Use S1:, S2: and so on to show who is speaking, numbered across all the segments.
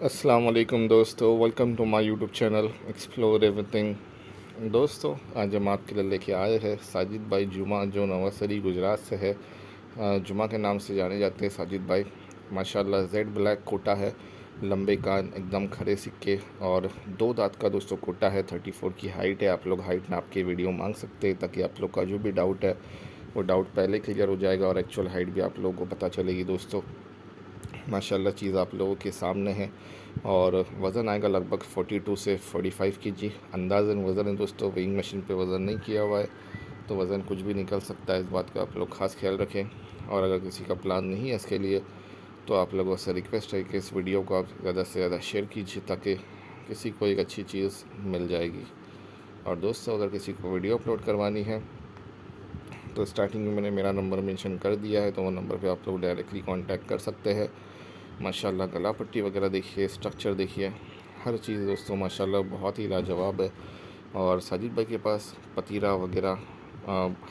S1: वालेकुम दोस्तों। Welcome to my YouTube channel explore everything दोस्तों, आज हम आपके लिए लेके आए हैं साजिद भाई जुमा, जो नवासरी गुजरात से है। जुमा के नाम से जाने जाते हैं साजिद भाई। माशाल्लाह जेड ब्लैक कोटा है। लंबे कान, एकदम खड़े सिक्के और दो दांत का दोस्तों कोटा है। थर्टी फोर की हाइट है। आप लोग हाइट नाप के वीडियो मांग सकते हैं ताकि आप लोग का जो भी डाउट है, वो डाउट पहले क्लियर हो जाएगा और एक्चुअल हाइट भी आप लोगों को पता चलेगी दोस्तों। माशाल्लाह, चीज़ आप लोगों के सामने है। और वज़न आएगा लगभग 42 से 45 के जी अंदाज़न वज़न है दोस्तों वेइंग मशीन पे वज़न नहीं किया हुआ है तो वज़न कुछ भी निकल सकता है। इस बात का आप लोग ख़ास ख्याल रखें। और अगर किसी का प्लान नहीं है इसके लिए तो आप लोगों से रिक्वेस्ट है कि इस वीडियो को आप ज़्यादा से ज़्यादा शेयर कीजिए, ताकि किसी को एक अच्छी चीज़ मिल जाएगी। और दोस्तों, अगर किसी को वीडियो अपलोड करवानी है तो स्टार्टिंग में मैंने मेरा नंबर मेंशन कर दिया है तो वो नंबर पे आप लोग डायरेक्टली कांटेक्ट कर सकते हैं। माशाल्लाह, गला पट्टी वगैरह देखिए स्ट्रक्चर देखिए, हर चीज़ दोस्तों माशाल्लाह बहुत ही लाजवाब है। और साजिद भाई के पास पतीरा वगैरह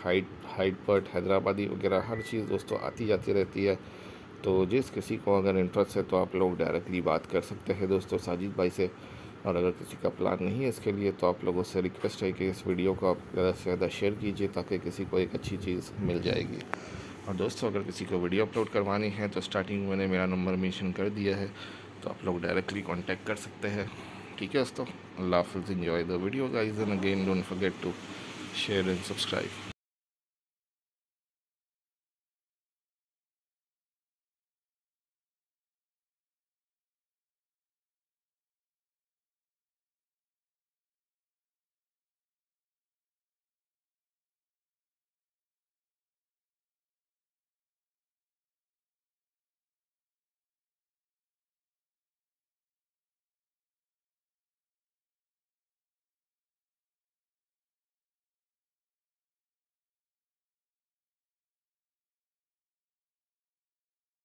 S1: हाइट हाइट पट हैदराबादी वगैरह हर चीज़ दोस्तों आती जाती रहती है। तो जिस किसी को अगर इंटरेस्ट है तो आप लोग डायरेक्टली बात कर सकते हैं दोस्तों साजिद भाई से। और अगर किसी का प्लान नहीं है इसके लिए तो आप लोगों से रिक्वेस्ट है कि इस वीडियो को आप ज़्यादा से ज़्यादा शेयर कीजिए ताकि किसी को एक अच्छी चीज़ मिल जाएगी। और दोस्तों, अगर किसी को वीडियो अपलोड करवानी है तो स्टार्टिंग में मैंने मेरा नंबर मेंशन कर दिया है तो आप लोग डायरेक्टली कांटेक्ट कर सकते हैं। ठीक है दोस्तों, अल्लाह हाफिज़ enjoy the video guys and again don't forget to share and subscribe